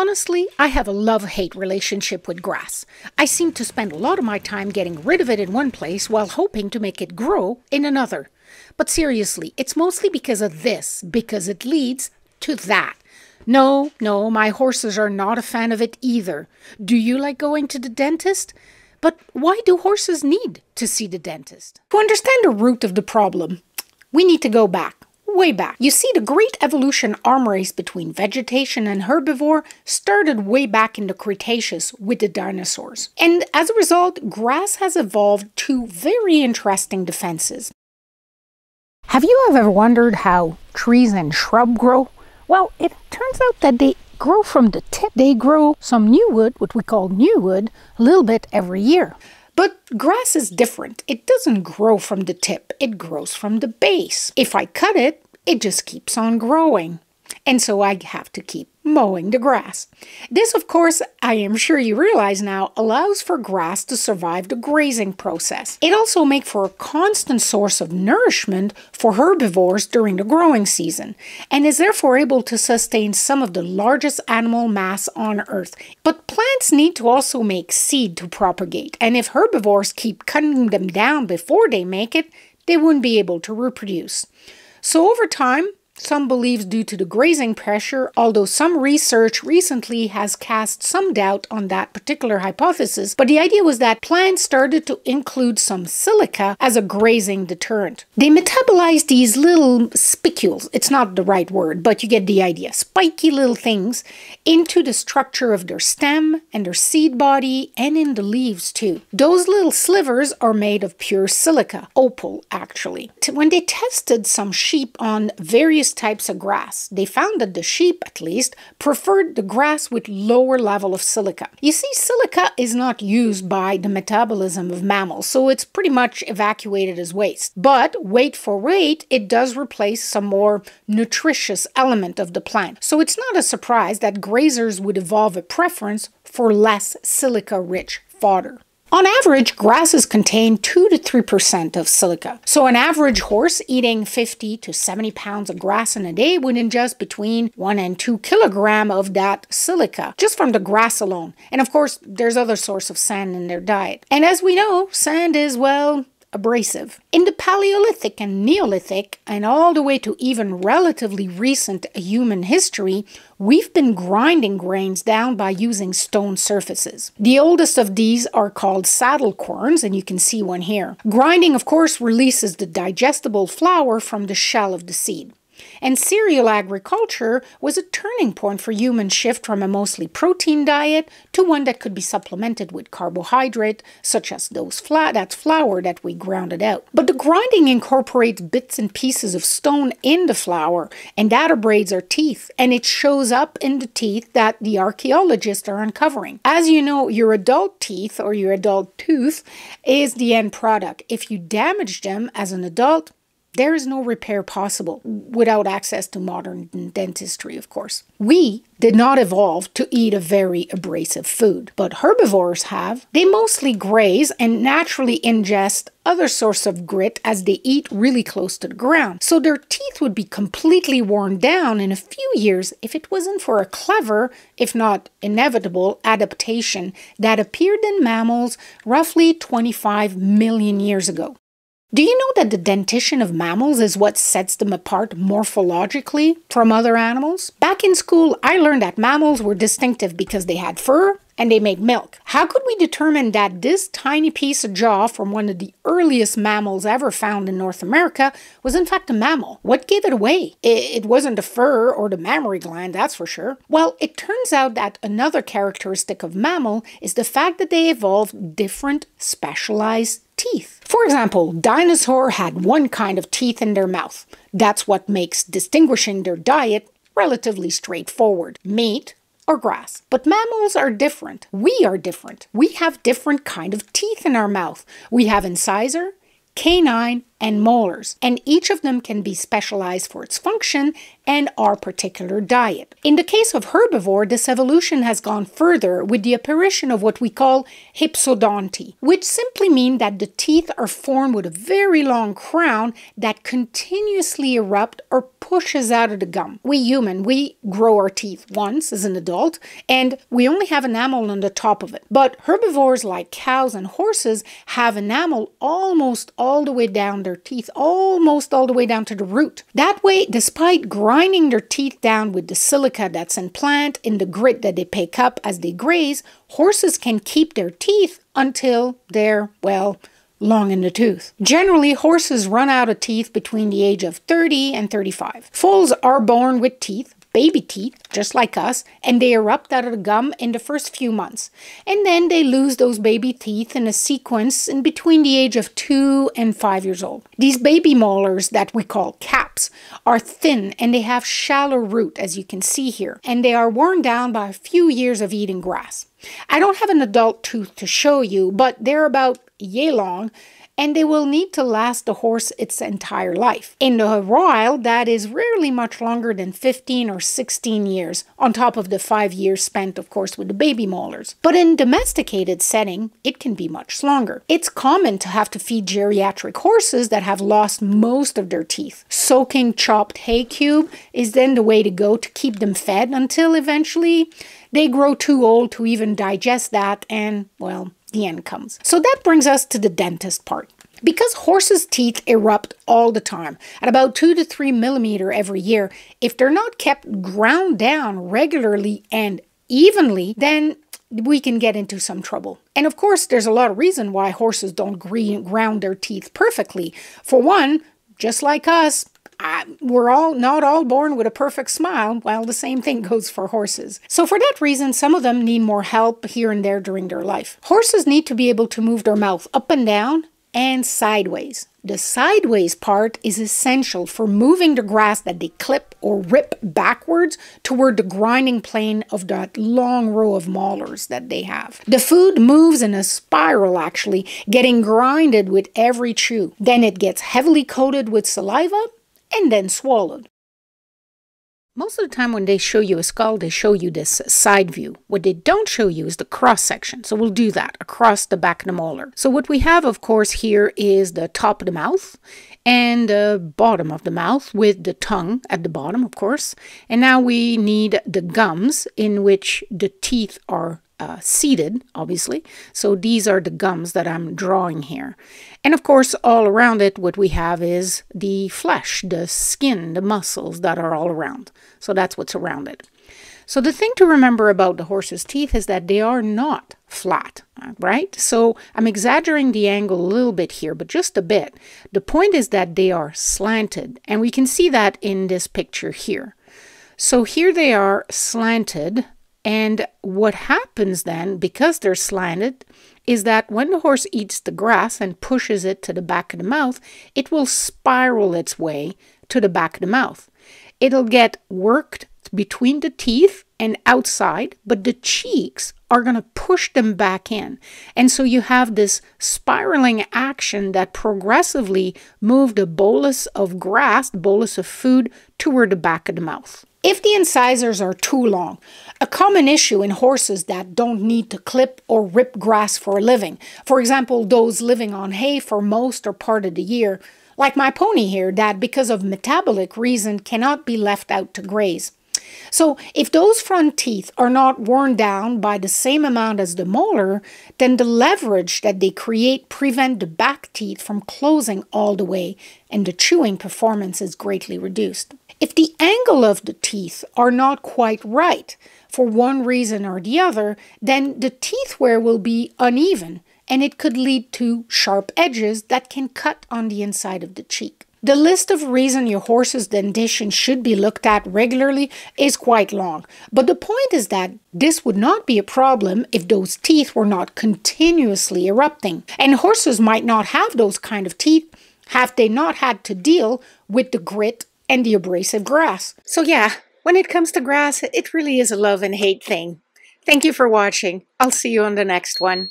Honestly, I have a love hate relationship with grass. I seem to spend a lot of my time getting rid of it in one place while hoping to make it grow in another. But seriously, it's mostly because of this, because it leads to that. No, no, my horses are not a fan of it either. Do you like going to the dentist? But why do horses need to see the dentist? To understand the root of the problem, we need to go back way back. You see, the great evolution arm race between vegetation and herbivore started way back in the Cretaceous with the dinosaurs. And as a result, grass has evolved two very interesting defenses. Have you ever wondered how trees and shrub grow? Well, it turns out that they grow from the tip. They grow some new wood, what we call new wood, a little bit every year. But grass is different. It doesn't grow from the tip, it grows from the base. If I cut it, it just keeps on growing. And so I have to keep mowing the grass. This, of course, I am sure you realize now, allows for grass to survive the grazing process. It also makes for a constant source of nourishment for herbivores during the growing season, and is therefore able to sustain some of the largest animal mass on Earth. But plants need to also make seed to propagate, and if herbivores keep cutting them down before they make it, they wouldn't be able to reproduce. So over time, some believes due to the grazing pressure, although some research recently has cast some doubt on that particular hypothesis. But the idea was that plants started to include some silica as a grazing deterrent. They metabolize these little spicules, it's not the right word, but you get the idea, spiky little things, into the structure of their stem and their seed body and in the leaves too. Those little slivers are made of pure silica, opal actually. When they tested some sheep on various types of grass. They found that the sheep, at least, preferred the grass with lower level of silica. You see, silica is not used by the metabolism of mammals, so it's pretty much evacuated as waste. But weight for weight, it does replace some more nutritious element of the plant. So it's not a surprise that grazers would evolve a preference for less silica rich fodder. On average, grasses contain 2 to 3% of silica. So, an average horse eating 50 to 70 pounds of grass in a day would ingest between 1 and 2 kilogram of that silica just from the grass alone. And of course, there's other source of sand in their diet. And as we know, sand is, well, abrasive. In the Paleolithic and Neolithic, and all the way to even relatively recent human history, we've been grinding grains down by using stone surfaces. The oldest of these are called saddle querns, and you can see one here. Grinding, of course, releases the digestible flour from the shell of the seed. And cereal agriculture was a turning point for humans' shift from a mostly protein diet to one that could be supplemented with carbohydrate, such as those flat that flour that we grounded out. But the grinding incorporates bits and pieces of stone in the flour, and that abrades our teeth, and it shows up in the teeth that the archaeologists are uncovering. As you know, your adult teeth or your adult tooth is the end product. If you damage them as an adult, there is no repair possible without access to modern dentistry, of course. We did not evolve to eat a very abrasive food, but herbivores have. They mostly graze and naturally ingest other source of grit as they eat really close to the ground. So their teeth would be completely worn down in a few years if it wasn't for a clever, if not inevitable, adaptation that appeared in mammals roughly 25 million years ago. Do you know that the dentition of mammals is what sets them apart morphologically from other animals? Back in school, I learned that mammals were distinctive because they had fur and they made milk. How could we determine that this tiny piece of jaw from one of the earliest mammals ever found in North America was in fact a mammal? What gave it away? It wasn't the fur or the mammary gland, that's for sure. Well, it turns out that another characteristic of mammal is the fact that they evolved different specialized teeth. For example, dinosaur had one kind of teeth in their mouth. That's what makes distinguishing their diet relatively straightforward meat or grass. But mammals are different. We are different. We have different kind of teeth in our mouth. We have incisor, canine, and molars, and each of them can be specialized for its function and our particular diet. In the case of herbivore, this evolution has gone further with the apparition of what we call hypsodonty, which simply mean that the teeth are formed with a very long crown that continuously erupt or pushes out of the gum. We human, we grow our teeth once as an adult, and we only have enamel on the top of it. But herbivores like cows and horses have enamel almost all the way down their teeth, almost all the way down to the root. That way, despite grinding their teeth down with the silica that's in plant in the grit that they pick up as they graze, horses can keep their teeth until they're, well, long in the tooth. Generally, horses run out of teeth between the age of 30 and 35. Foals are born with teeth, baby teeth, just like us, and they erupt out of the gum in the first few months. And then they lose those baby teeth in a sequence in between the age of 2 and 5 years old. These baby molars that we call caps are thin and they have shallow root, as you can see here, and they are worn down by a few years of eating grass. I don't have an adult tooth to show you, but they're about yay long and they will need to last the horse its entire life. In the wild, that is rarely much longer than 15 or 16 years, on top of the five years spent, of course, with the baby molars. But in domesticated setting, it can be much longer. It's common to have to feed geriatric horses that have lost most of their teeth. Soaking chopped hay cube is then the way to go to keep them fed until eventually they grow too old to even digest that and, well, the end comes. So that brings us to the dentist part. Because horses' teeth erupt all the time, at about 2 to 3 millimeter every year, if they're not kept ground down regularly and evenly, then we can get into some trouble. And of course, there's a lot of reason why horses don't ground their teeth perfectly. For one, just like us, I, we're all not all born with a perfect smile. Well, the same thing goes for horses. So, for that reason, some of them need more help here and there during their life. Horses need to be able to move their mouth up and down and sideways. The sideways part is essential for moving the grass that they clip or rip backwards toward the grinding plane of that long row of molars that they have. The food moves in a spiral actually, getting grinded with every chew. Then it gets heavily coated with saliva and then swallowed. Most of the time when they show you a skull, they show you this side view. What they don't show you is the cross section. So we'll do that across the back of the molar. So what we have, of course, here is the top of the mouth and the bottom of the mouth with the tongue at the bottom, of course. And now we need the gums in which the teeth are uh, seated, obviously. So these are the gums that I'm drawing here. And of course, all around it, what we have is the flesh, the skin, the muscles that are all around. So that's what's around it. So the thing to remember about the horse's teeth is that they are not flat, right? So I'm exaggerating the angle a little bit here, but just a bit. The point is that they are slanted, and we can see that in this picture here. So here they are slanted and what happens then, because they're slanted, is that when the horse eats the grass and pushes it to the back of the mouth, it will spiral its way to the back of the mouth. It'll get worked between the teeth and outside, but the cheeks are going to push them back in. And so you have this spiraling action that progressively moved the bolus of grass, bolus of food, toward the back of the mouth. If the incisors are too long, a common issue in horses that don't need to clip or rip grass for a living, for example, those living on hay for most or part of the year, like my pony here that because of metabolic reason cannot be left out to graze. So, if those front teeth are not worn down by the same amount as the molar, then the leverage that they create prevent the back teeth from closing all the way, and the chewing performance is greatly reduced. If the angle of the teeth are not quite right for one reason or the other, then the teeth wear will be uneven and it could lead to sharp edges that can cut on the inside of the cheek. The list of reasons your horse's dentition should be looked at regularly is quite long, but the point is that this would not be a problem if those teeth were not continuously erupting. And horses might not have those kind of teeth have they not had to deal with the grit and the abrasive grass. So, yeah, when it comes to grass, it really is a love and hate thing. Thank you for watching. I'll see you on the next one.